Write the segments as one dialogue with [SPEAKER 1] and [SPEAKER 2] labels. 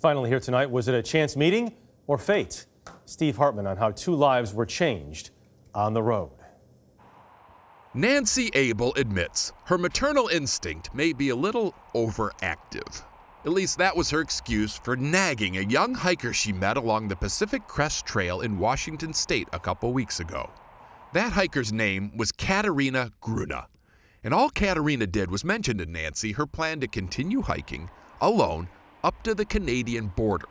[SPEAKER 1] Finally, here tonight, was it a chance meeting or fate? Steve Hartman on how two lives were changed on the road.
[SPEAKER 2] Nancy Abell admits her maternal instinct may be a little overactive. At least that was her excuse for nagging a young hiker she met along the Pacific Crest Trail in Washington state a couple weeks ago. That hiker's name was Katharina Groene. And all Katharina did was mention to Nancy her plan to continue hiking alone up to the Canadian border.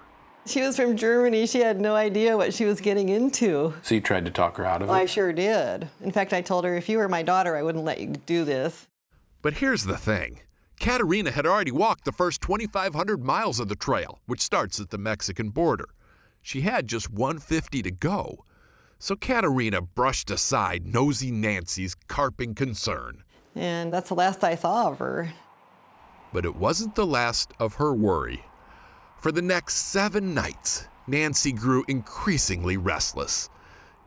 [SPEAKER 3] She was from Germany. She had no idea what she was getting into.
[SPEAKER 4] So you tried to talk her out of it?
[SPEAKER 3] I sure did. In fact, I told her, if you were my daughter, I wouldn't let you do this.
[SPEAKER 2] But here's the thing Katharina had already walked the first 2,500 miles of the trail, which starts at the Mexican border. She had just 150 to go. So Katharina brushed aside nosy Nancy's carping concern.
[SPEAKER 3] And that's the last I saw of her.
[SPEAKER 2] But it wasn't the last of her worry. For the next seven nights, Nancy grew increasingly restless.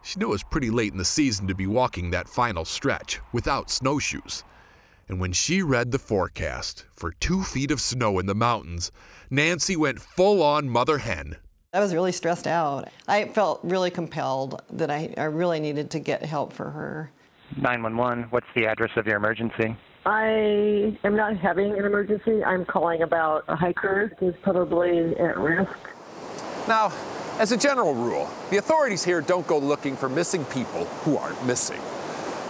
[SPEAKER 2] She knew it was pretty late in the season to be walking that final stretch without snowshoes. And when she read the forecast for two feet of snow in the mountains, Nancy went full on mother hen.
[SPEAKER 3] I was really stressed out. I felt really compelled that I, I really needed to get help for her.
[SPEAKER 5] 911, what's the address of your emergency?
[SPEAKER 6] I am not having an emergency. I'm calling about a hiker who's probably at risk.
[SPEAKER 7] Now, as a general rule, the authorities here don't go looking for missing people who aren't missing.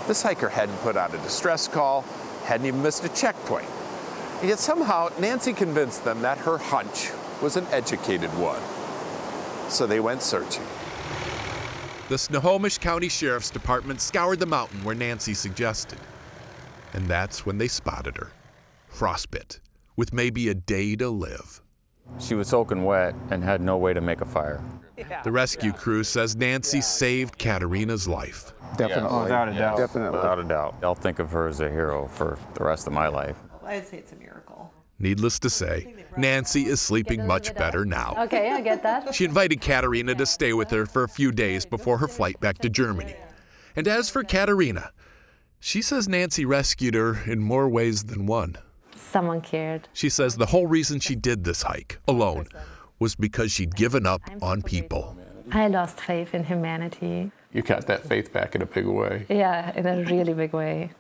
[SPEAKER 7] This hiker hadn't put out a distress call, hadn't even missed a checkpoint. And yet somehow Nancy convinced them that her hunch was an educated one. So they went searching.
[SPEAKER 2] The Snohomish County Sheriff's Department scoured the mountain where Nancy suggested. And that's when they spotted her, frostbit, with maybe a day to live.
[SPEAKER 8] She was soaking wet and had no way to make a fire.
[SPEAKER 2] The rescue crew says Nancy saved Katharina's life.
[SPEAKER 9] Definitely.
[SPEAKER 8] Yeah,
[SPEAKER 9] without a doubt.
[SPEAKER 8] Definitely. Without a doubt. I'll think of her as a hero for the rest of my life.
[SPEAKER 3] I'd say it's a miracle.
[SPEAKER 2] Needless to say, Nancy is sleeping much better now.
[SPEAKER 10] Okay, I get that.
[SPEAKER 2] She invited Katharina to stay with her for a few days before her flight back to Germany. And as for Katharina, she says Nancy rescued her in more ways than one.
[SPEAKER 10] Someone cared.
[SPEAKER 2] She says the whole reason she did this hike alone was because she'd given up on people.
[SPEAKER 10] I lost faith in humanity.
[SPEAKER 4] You got that faith back in a big way.
[SPEAKER 10] Yeah, in a really big way.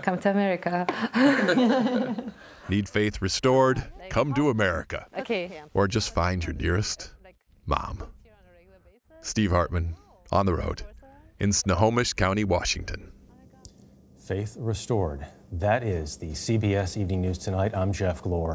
[SPEAKER 10] Come to America.
[SPEAKER 2] Need faith restored? Come to America.
[SPEAKER 10] Okay.
[SPEAKER 2] Or just find your nearest mom. Steve Hartman, on the road in Snohomish County, Washington.
[SPEAKER 1] Faith restored. That is the CBS Evening News tonight. I'm Jeff Glor.